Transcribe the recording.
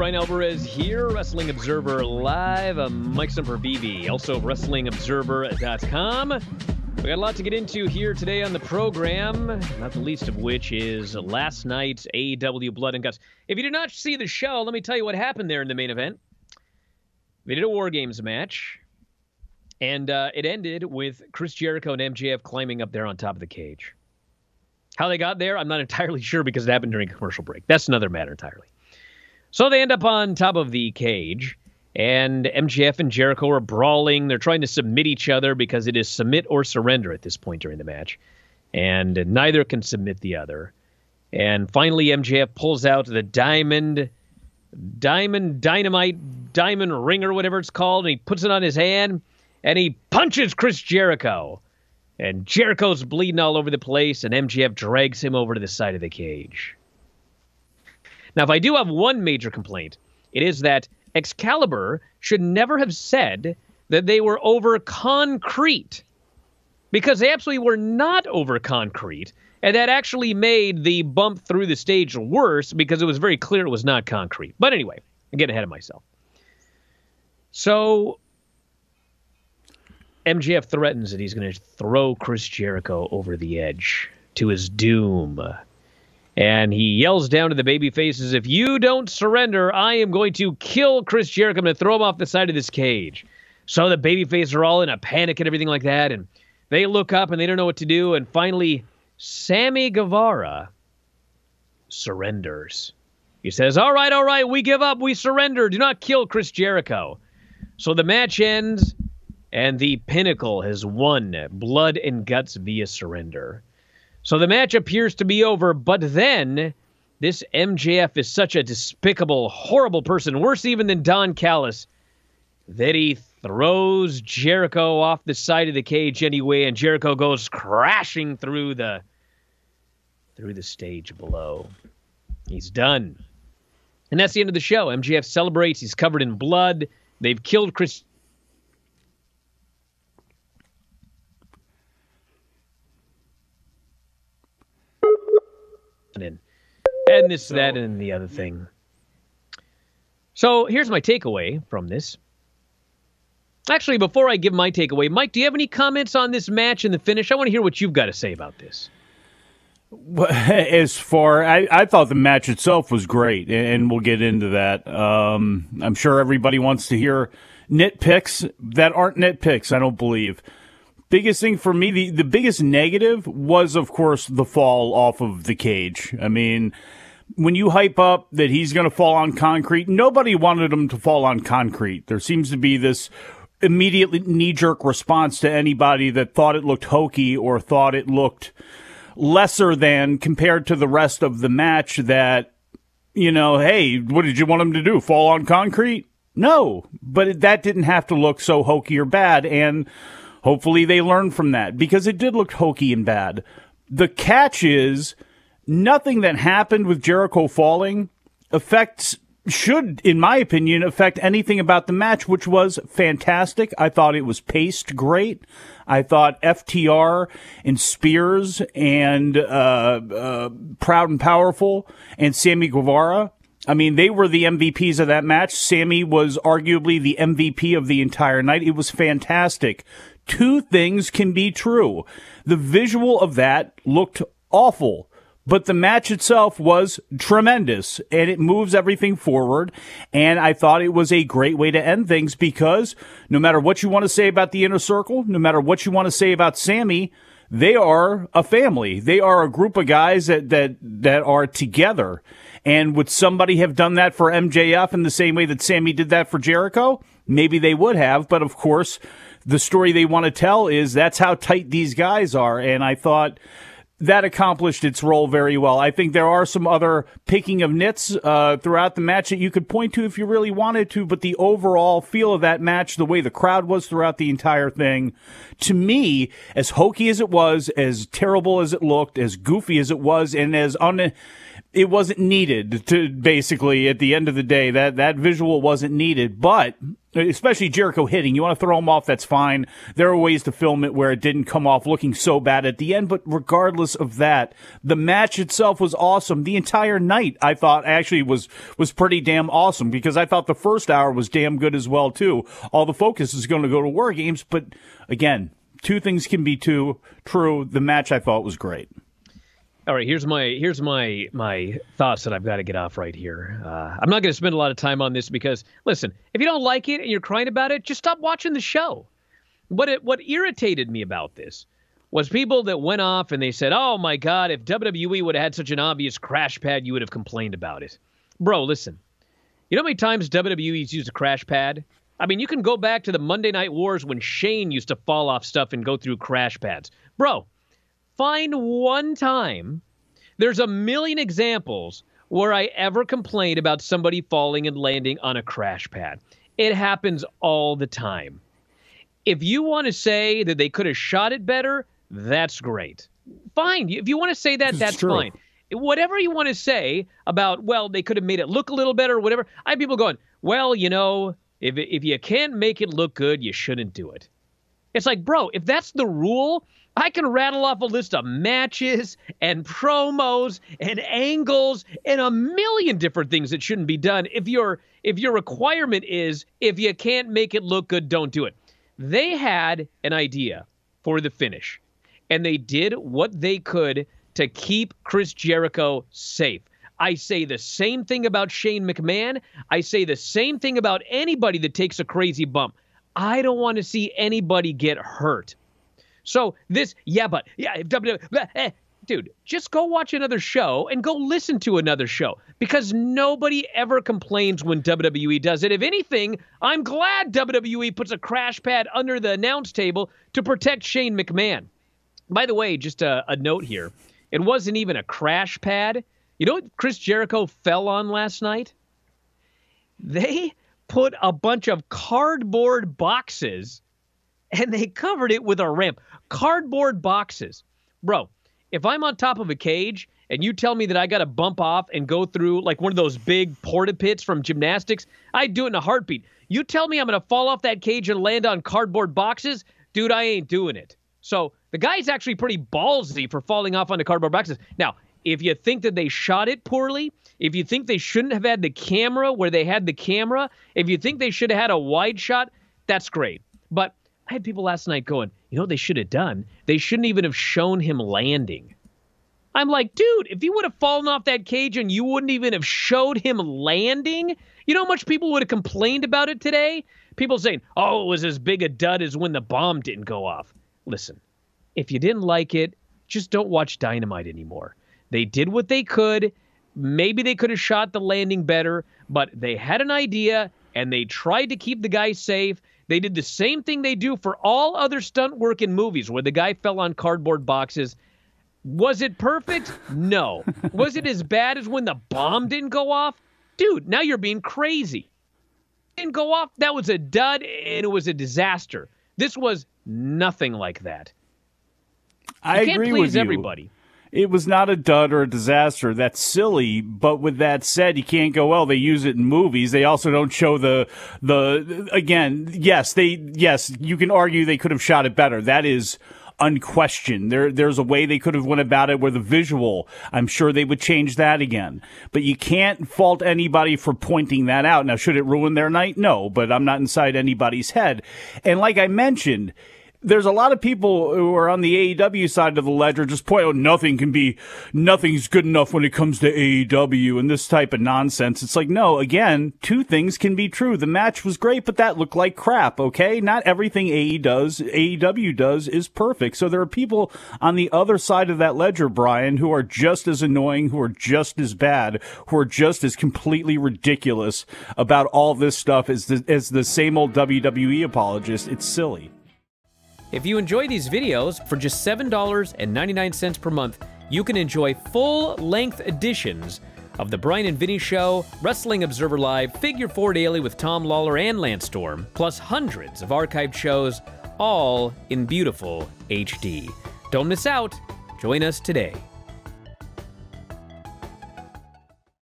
Bryan Alvarez here, Wrestling Observer Live. I'm Mike Sempervive, also WrestlingObserver.com. We got a lot to get into here today on the program, not the least of which is last night's AEW Blood and Guts. If you did not see the show, let me tell you what happened there in the main event. They did a War Games match, and uh, it ended with Chris Jericho and MJF climbing up there on top of the cage. How they got there, I'm not entirely sure because it happened during a commercial break. That's another matter entirely. So they end up on top of the cage, and MJF and Jericho are brawling. They're trying to submit each other because it is submit or surrender at this point during the match. And neither can submit the other. And finally, MJF pulls out the diamond, diamond, dynamite, diamond ring or whatever it's called, and he puts it on his hand, and he punches Chris Jericho. And Jericho's bleeding all over the place, and MJF drags him over to the side of the cage. Now, if I do have one major complaint, it is that Excalibur should never have said that they were over concrete because they absolutely were not over concrete. And that actually made the bump through the stage worse because it was very clear it was not concrete. But anyway, I'm ahead of myself. So MJF threatens that he's going to throw Chris Jericho over the edge to his doom. And he yells down to the baby faces, if you don't surrender, I am going to kill Chris Jericho. I'm going to throw him off the side of this cage. So the baby faces are all in a panic and everything like that. And they look up and they don't know what to do. And finally, Sammy Guevara surrenders. He says, All right, all right, we give up. We surrender. Do not kill Chris Jericho. So the match ends, and the pinnacle has won blood and guts via surrender. So the match appears to be over, but then this MJF is such a despicable, horrible person, worse even than Don Callis, that he throws Jericho off the side of the cage anyway, and Jericho goes crashing through the through the stage below. He's done. And that's the end of the show. MJF celebrates. He's covered in blood. They've killed Chris and and this, so, that, and the other thing. So here's my takeaway from this. Actually, before I give my takeaway, Mike, do you have any comments on this match and the finish? I want to hear what you've got to say about this. As far, I, I thought the match itself was great, and we'll get into that. Um, I'm sure everybody wants to hear nitpicks that aren't nitpicks. I don't believe biggest thing for me, the, the biggest negative was, of course, the fall off of the cage. I mean, when you hype up that he's going to fall on concrete, nobody wanted him to fall on concrete. There seems to be this immediate knee jerk response to anybody that thought it looked hokey or thought it looked lesser than compared to the rest of the match that, you know, hey, what did you want him to do? Fall on concrete? No, but that didn't have to look so hokey or bad. And Hopefully they learn from that because it did look hokey and bad. The catch is nothing that happened with Jericho falling affects should, in my opinion, affect anything about the match, which was fantastic. I thought it was paced great. I thought FTR and Spears and uh, uh, Proud and Powerful and Sammy Guevara. I mean, they were the MVPs of that match. Sammy was arguably the MVP of the entire night. It was fantastic two things can be true. The visual of that looked awful, but the match itself was tremendous and it moves everything forward. And I thought it was a great way to end things because no matter what you want to say about the inner circle, no matter what you want to say about Sammy, they are a family. They are a group of guys that, that, that are together. And would somebody have done that for MJF in the same way that Sammy did that for Jericho? Maybe they would have, but of course, the story they want to tell is that's how tight these guys are. And I thought that accomplished its role very well. I think there are some other picking of nits uh, throughout the match that you could point to if you really wanted to, but the overall feel of that match, the way the crowd was throughout the entire thing, to me, as hokey as it was, as terrible as it looked, as goofy as it was, and as un it wasn't needed to basically at the end of the day that that visual wasn't needed but especially Jericho hitting. You want to throw him off, that's fine. There are ways to film it where it didn't come off looking so bad at the end, but regardless of that, the match itself was awesome. The entire night, I thought actually was, was pretty damn awesome because I thought the first hour was damn good as well, too. All the focus is going to go to War Games, but again, two things can be too true. The match I thought was great. All right, here's my here's my my thoughts that I've got to get off right here. Uh, I'm not going to spend a lot of time on this because listen, if you don't like it and you're crying about it, just stop watching the show. What it what irritated me about this was people that went off and they said, "Oh my God, if WWE would have had such an obvious crash pad, you would have complained about it." Bro, listen, you know how many times WWE's used a crash pad? I mean, you can go back to the Monday Night Wars when Shane used to fall off stuff and go through crash pads. Bro, find one time. There's a million examples where I ever complained about somebody falling and landing on a crash pad. It happens all the time. If you want to say that they could have shot it better, that's great. Fine. If you want to say that, that's fine. Whatever you want to say about, well, they could have made it look a little better or whatever. I have people going, well, you know, if, if you can't make it look good, you shouldn't do it. It's like, bro, if that's the rule, I can rattle off a list of matches and promos and angles and a million different things that shouldn't be done. If your if your requirement is if you can't make it look good, don't do it. They had an idea for the finish, and they did what they could to keep Chris Jericho safe. I say the same thing about Shane McMahon. I say the same thing about anybody that takes a crazy bump. I don't want to see anybody get hurt. So this, yeah, but yeah, eh, dude, just go watch another show and go listen to another show because nobody ever complains when WWE does it. If anything, I'm glad WWE puts a crash pad under the announce table to protect Shane McMahon. By the way, just a, a note here. It wasn't even a crash pad. You know what Chris Jericho fell on last night? They put a bunch of cardboard boxes and they covered it with a ramp. Cardboard boxes. Bro, if I'm on top of a cage and you tell me that I got to bump off and go through like one of those big porta pits from gymnastics, I'd do it in a heartbeat. You tell me I'm going to fall off that cage and land on cardboard boxes, dude, I ain't doing it. So the guy's actually pretty ballsy for falling off onto cardboard boxes. Now, if you think that they shot it poorly, if you think they shouldn't have had the camera where they had the camera, if you think they should have had a wide shot, that's great. But I had people last night going, you know what they should have done? They shouldn't even have shown him landing. I'm like, dude, if he would have fallen off that cage and you wouldn't even have showed him landing, you know how much people would have complained about it today? People saying, oh, it was as big a dud as when the bomb didn't go off. Listen, if you didn't like it, just don't watch Dynamite anymore. They did what they could. Maybe they could have shot the landing better, but they had an idea and they tried to keep the guy safe. They did the same thing they do for all other stunt work in movies where the guy fell on cardboard boxes. Was it perfect? No. Was it as bad as when the bomb didn't go off? Dude, now you're being crazy. Didn't go off. That was a dud and it was a disaster. This was nothing like that. I agree with you. everybody it was not a dud or a disaster. That's silly. But with that said, you can't go, well, they use it in movies. They also don't show the, the, again, yes, they, yes, you can argue they could have shot it better. That is, unquestioned. There, there's a way they could have went about it where the visual, I'm sure they would change that again. But you can't fault anybody for pointing that out. Now, should it ruin their night? No, but I'm not inside anybody's head. And like I mentioned, there's a lot of people who are on the AEW side of the ledger just point out nothing can be, nothing's good enough when it comes to AEW and this type of nonsense. It's like, no, again, two things can be true. The match was great, but that looked like crap, okay? Not everything AE does, AEW does is perfect. So there are people on the other side of that ledger, Bryan, who are just as annoying, who are just as bad, who are just as completely ridiculous about all this stuff as the, as the same old WWE apologist. It's silly. If you enjoy these videos, for just $7.99 per month, you can enjoy full length editions of The Bryan and Vinny Show, Wrestling Observer Live, Figure 4 Daily with Tom Lawler and Lance Storm, plus hundreds of archived shows, all in beautiful HD. Don't miss out. Join us today.